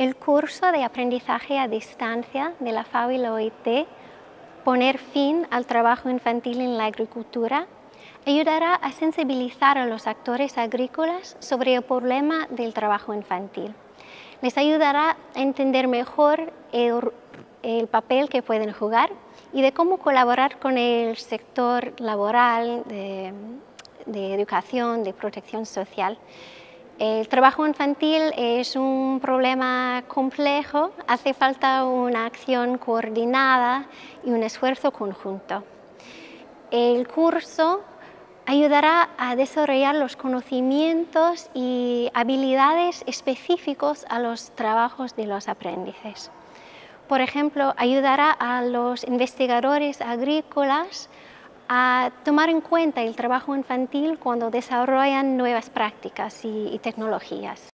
El curso de aprendizaje a distancia de la FAO y la OIT, Poner fin al trabajo infantil en la agricultura, ayudará a sensibilizar a los actores agrícolas sobre el problema del trabajo infantil. Les ayudará a entender mejor el, papel que pueden jugar y de cómo colaborar con el sector laboral, de, de educación, de protección social. El trabajo infantil es un problema complejo, hace falta una acción coordinada y un esfuerzo conjunto. El curso ayudará a desarrollar los conocimientos y habilidades específicos a los trabajos de los aprendices. Por ejemplo, ayudará a los investigadores agrícolas a tomar en cuenta el trabajo infantil cuando desarrollan nuevas prácticas y, tecnologías.